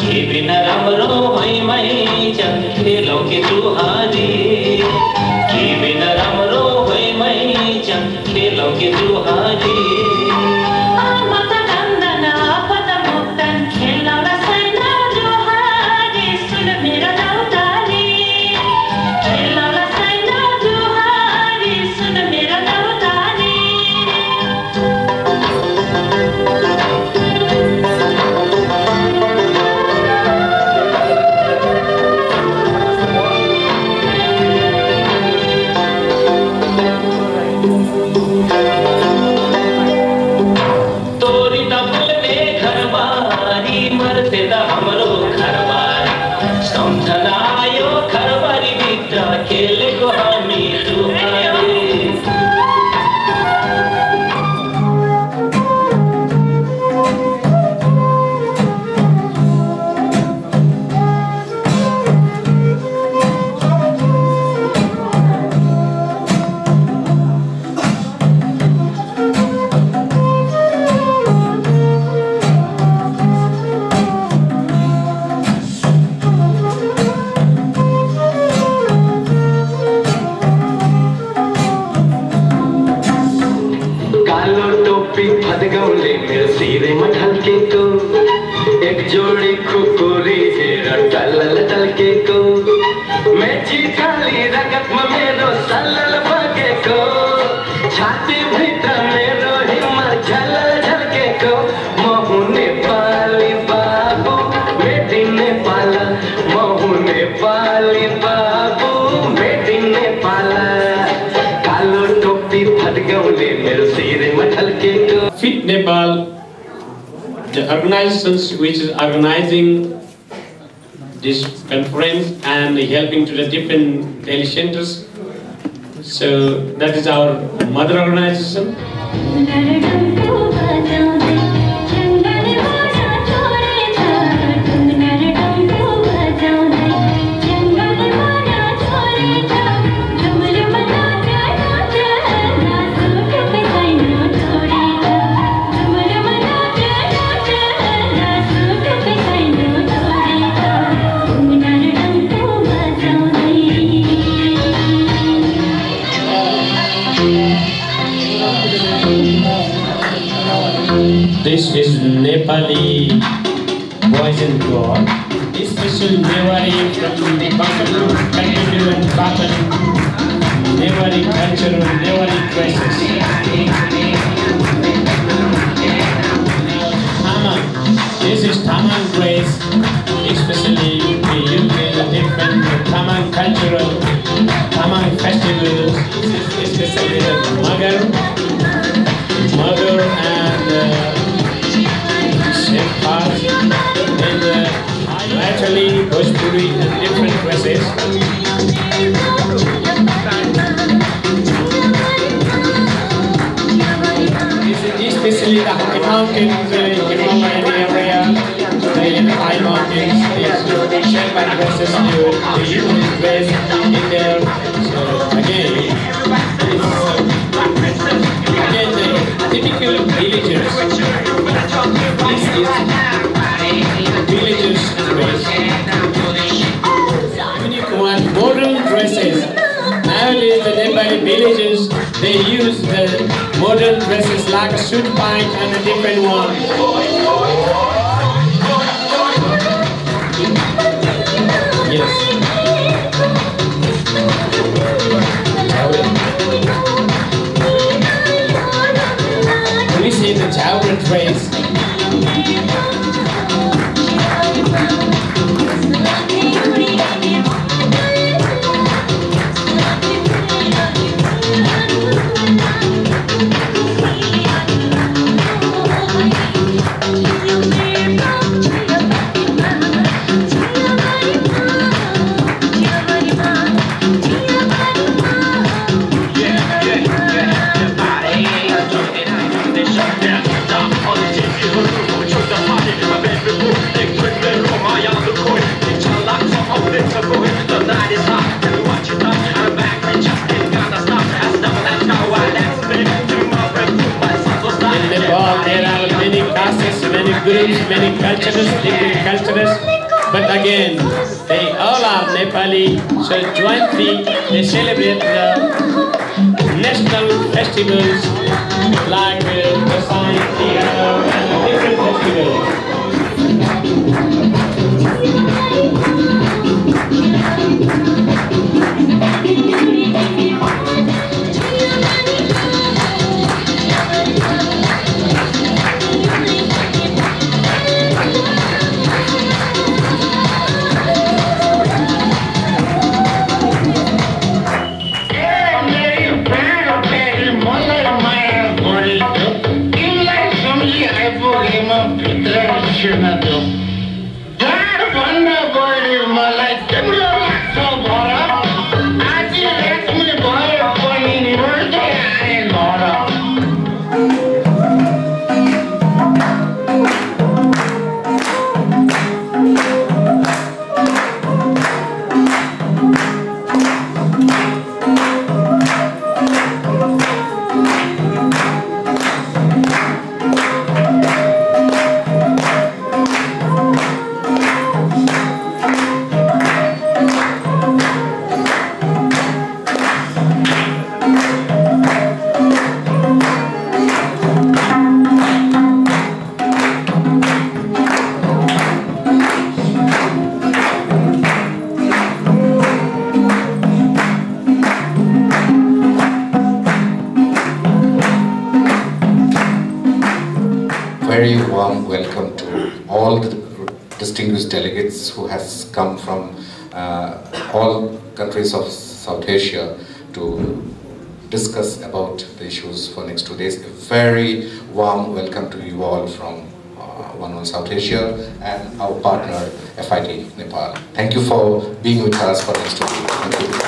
के बिना राम्रो मैमै चन्द खेलौ कि के बिना राम्रो दुहारी 一个 कालो टोपी फदगौले मेरे सीरे में ढलके को। एक जोड़ी खुकुरी हेरा टलल टलके को। मैं जी काली रगत में मेरो सलल भागे को। छाती भी organizations which is organizing this conference and helping to the different daily centers. So that is our mother organization. This is Nepali boys and girls. Special Newari from the Bangaloor Continue and Patan. Newari culture, Newari dresses. Tamang. This is Tamang dress. Especially use in the different Tamang cultural Tamang festivals. This is especially the Magar. Mother and Bhojpuri and different dresses. Especially the Hockey Mountains, you know, any area, the high mountains, the Sherman dresses, the youth dress in there. So again, again, the typical villagers. This is Nowadays the Nepali villages, they use the modern dresses like a suit pant and a different one. Castes, many cultures, different cultures. But again, they all are Nepali, so jointly they celebrate the national festivals like uh, the Dashain Tihar and different festivals. सुन त्यो भन्दा very warm welcome to all the distinguished delegates who has come from uh, all countries of South Asia to discuss about the issues for next two days. A very warm welcome to you all from uh, One One South Asia and our partner FIT Nepal. Thank you for being with us for next two days.